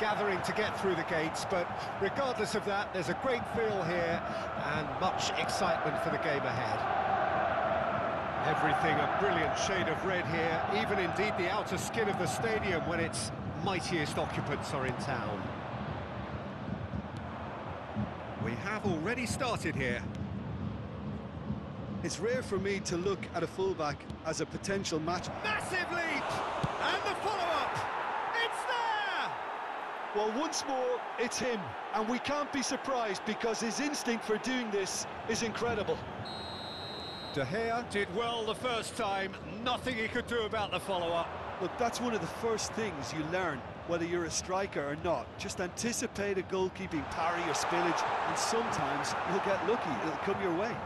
gathering to get through the gates. But regardless of that, there's a great feel here and much excitement for the game ahead. Everything a brilliant shade of red here, even indeed the outer skin of the stadium when its mightiest occupants are in town. We have already started here. It's rare for me to look at a fullback as a potential match. Massive leap! And the follow-up! Well, once more, it's him, and we can't be surprised because his instinct for doing this is incredible. De Gea did well the first time, nothing he could do about the follow-up. Look, that's one of the first things you learn, whether you're a striker or not. Just anticipate a goalkeeping parry or spillage, and sometimes you'll get lucky, it'll come your way.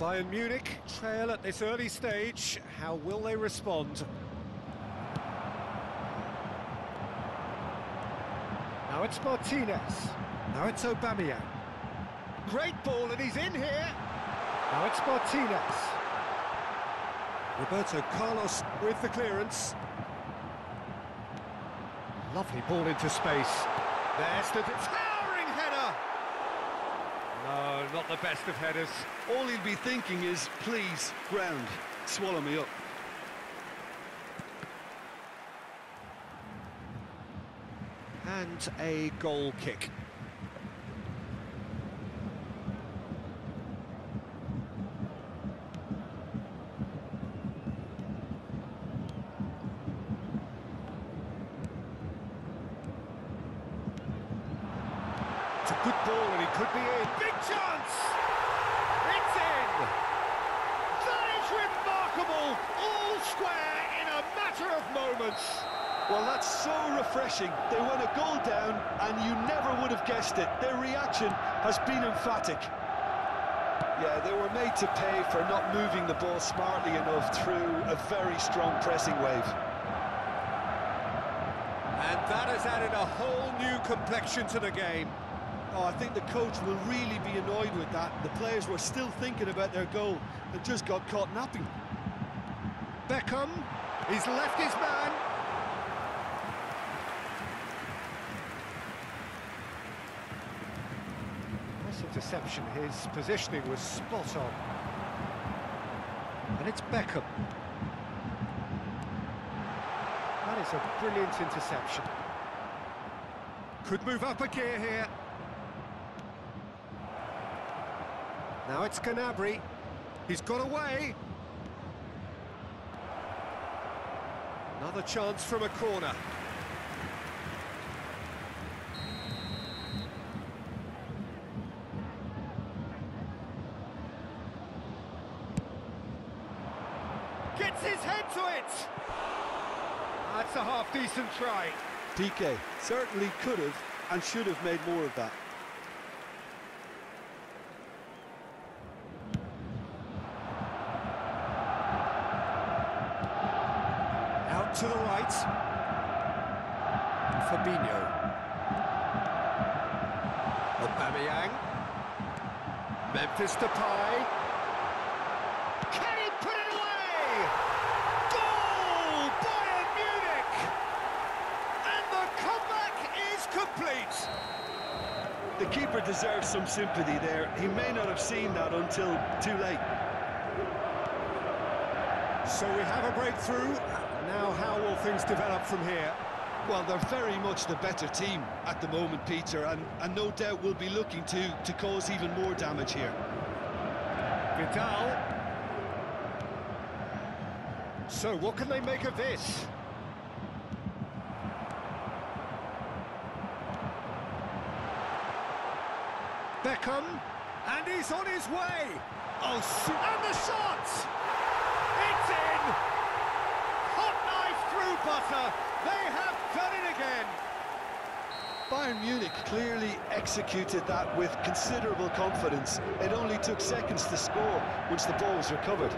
Bayern Munich trail at this early stage. How will they respond? Now it's Martinez. Now it's Aubameyang. Great ball and he's in here. Now it's Martinez. Roberto Carlos with the clearance. Lovely ball into space. There's the towering header. No, not the best of headers. All he'll be thinking is, please, ground, swallow me up. And a goal kick. It's a good ball and he could be in. Big chance! It's in! That is remarkable! All square in a matter of moments. Well, that's so refreshing. They went a goal down, and you never would have guessed it. Their reaction has been emphatic. Yeah, they were made to pay for not moving the ball smartly enough through a very strong pressing wave. And that has added a whole new complexion to the game. Oh, I think the coach will really be annoyed with that. The players were still thinking about their goal and just got caught napping. Beckham, he's left his man. Nice interception, his positioning was spot on. And it's Beckham. That is a brilliant interception. Could move up a gear here. Now it's Gnabry. He's got away. Another chance from a corner. Gets his head to it! That's a half-decent try. PK certainly could have and should have made more of that. Out to the right. Fabinho. Aubameyang. Memphis Depay. Can he put it away? Goal! Bayern Munich! And the comeback is complete. The keeper deserves some sympathy there. He may not have seen that until too late. So we have a breakthrough. Now how will things develop from here? Well, they're very much the better team at the moment, Peter, and, and no doubt will be looking to, to cause even more damage here. Vidal. So what can they make of this? Beckham, and he's on his way. Oh, and the shot! It's in! Hot knife through butter. They have done it again. Bayern Munich clearly executed that with considerable confidence. It only took seconds to score once the ball was recovered.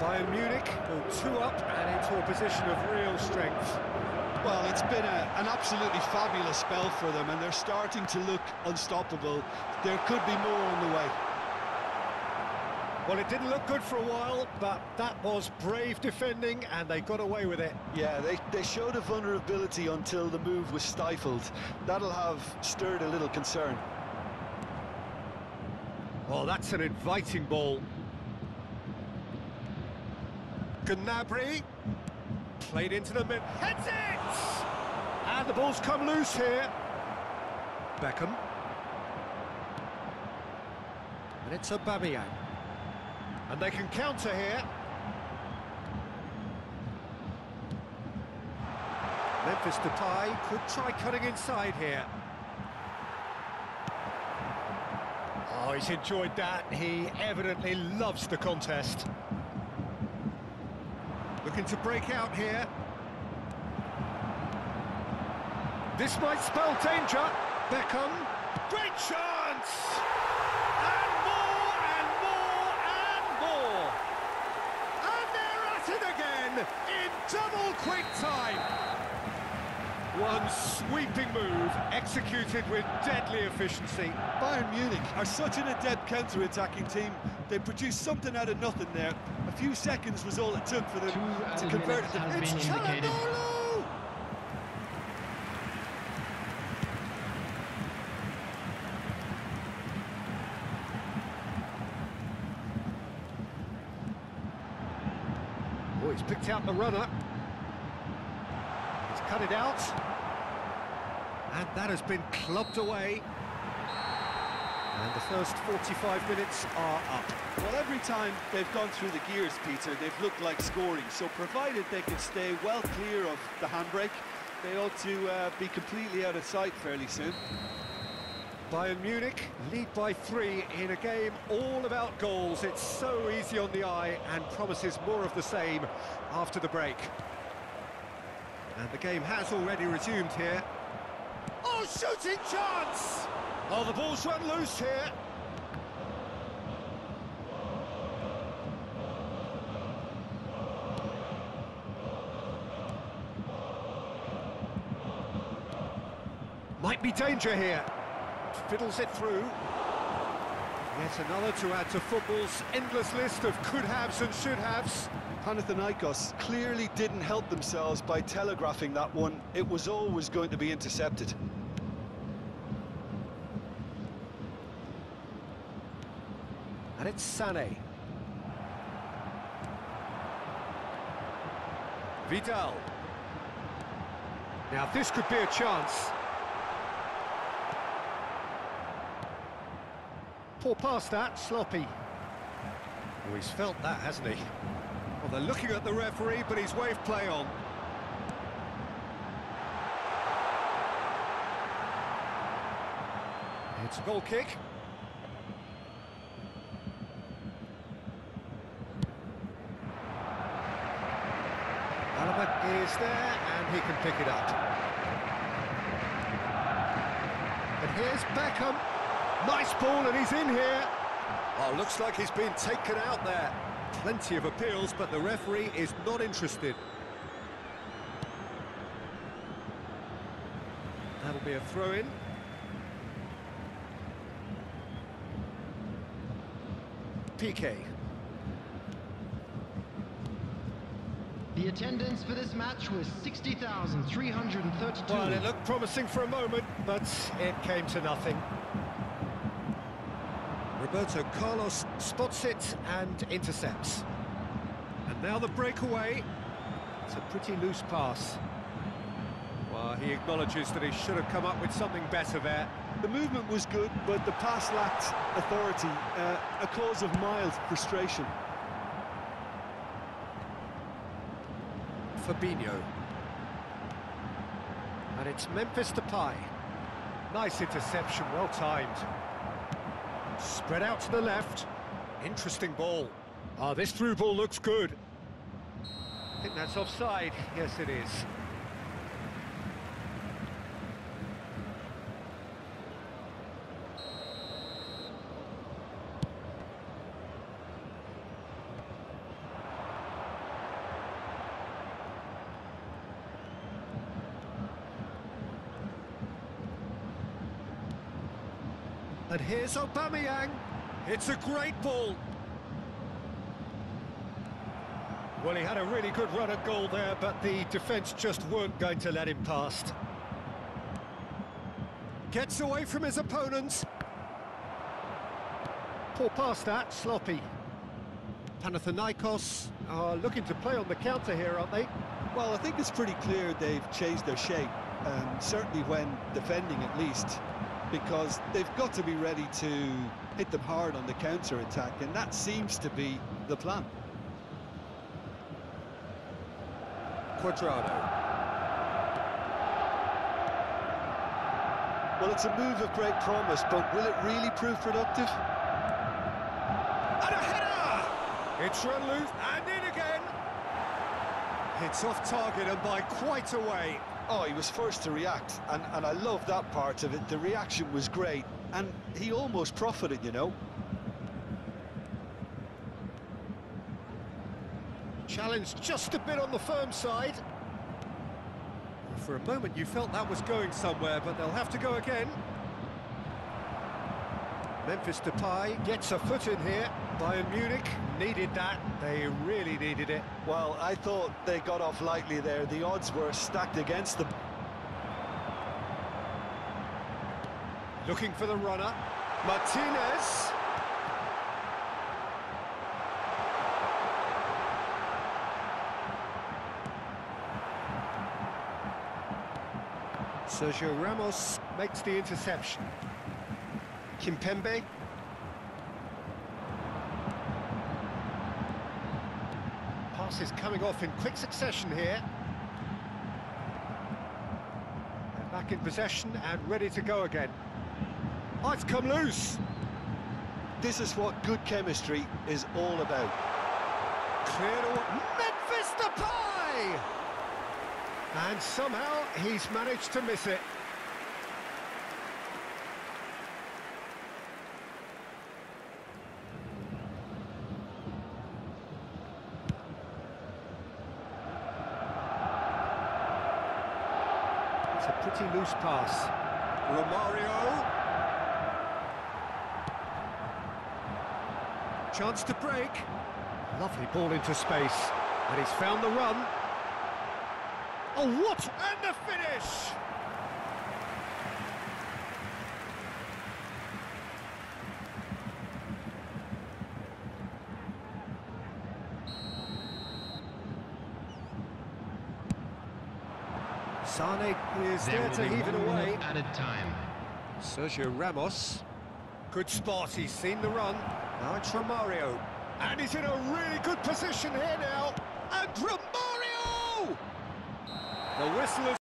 Bayern Munich go two up and into a position of real strength. Well, it's been a, an absolutely fabulous spell for them, and they're starting to look unstoppable. There could be more on the way. Well, it didn't look good for a while, but that was brave defending, and they got away with it. Yeah, they, they showed a vulnerability until the move was stifled. That'll have stirred a little concern. Oh, that's an inviting ball. Gnabry, played into the mid, heads it! And the ball's come loose here. Beckham. And it's Aubameyang. And they can counter here. Memphis Depay could try cutting inside here. Oh, he's enjoyed that. He evidently loves the contest. Looking to break out here. This might spell danger. Beckham. Great chance! And more and more and more. And they're at it again in double quick time. One sweeping move executed with deadly efficiency. Bayern Munich are such an adept counter-attacking team. They produced something out of nothing there. A few seconds was all it took for them Two to convert it. has It's been indicated. Çalhanoğlu! Oh, he's picked out the runner. He's cut it out. And that has been clubbed away. And the first 45 minutes are up. Well, every time they've gone through the gears, Peter, they've looked like scoring. So provided they can stay well clear of the handbrake, they ought to uh, be completely out of sight fairly soon. Bayern Munich lead by three in a game all about goals. It's so easy on the eye and promises more of the same after the break. And the game has already resumed here. Oh, shooting chance! Oh, the ball's run loose here. Might be danger here. Fiddles it through. Yet another to add to football's endless list of could-haves and should-haves. Panathinaikos clearly didn't help themselves by telegraphing that one. It was always going to be intercepted. And it's Sané. Vidal. Now this could be a chance. Poor pass that, sloppy. Oh, he's felt that, hasn't he? Well, they're looking at the referee, but he's waved play on. It's a goal kick. Is there, and he can pick it up. And here's Beckham. Nice ball, and he's in here. Oh, looks like he's been taken out there. Plenty of appeals, but the referee is not interested. That'll be a throw-in. PK. The attendance for this match was 60,332. Well, it looked promising for a moment, but it came to nothing. Roberto Carlos spots it and intercepts. And now the breakaway. It's a pretty loose pass. Well, he acknowledges that he should have come up with something better there. The movement was good, but the pass lacked authority, uh, a cause of mild frustration. Fabinho. And it's Memphis Depay. Nice interception, well timed. Spread out to the left. Interesting ball. Ah, this through ball looks good. I think that's offside. Yes, it is. And here's Aubameyang. It's a great ball. Well, he had a really good run at goal there, but the defence just weren't going to let him past. Gets away from his opponents. Poor pass that, sloppy. Panathinaikos are looking to play on the counter here, aren't they? Well, I think it's pretty clear they've changed their shape, um, certainly when defending at least, because they've got to be ready to hit them hard on the counter-attack, and that seems to be the plan. Cuadrado. Well, it's a move of great promise, but will it really prove productive? And a header! It's run loose and in again. It's off target and by quite a way. Oh, he was first to react, and, and I love that part of it. The reaction was great, and he almost profited, you know. Challenged just a bit on the firm side. For a moment you felt that was going somewhere, but they'll have to go again. Memphis Depay gets a foot in here. Bayern Munich needed that. They really needed it. Well, I thought they got off lightly there. The odds were stacked against them. Looking for the runner. Martinez. Sergio Ramos makes the interception. Kimpembe. Passes coming off in quick succession here. They're back in possession and ready to go again. Oh, it's come loose. This is what good chemistry is all about. Clear away. Memphis Depay! And somehow he's managed to miss it. A pretty loose pass. Romario. Chance to break. Lovely ball into space. And he's found the run. Oh, what? And the finish! Sane is There there to heave it away. added time. Sergio Ramos. Good spot, he's seen the run. Now it's Romario. And he's in a really good position here now. And Romario! The whistle has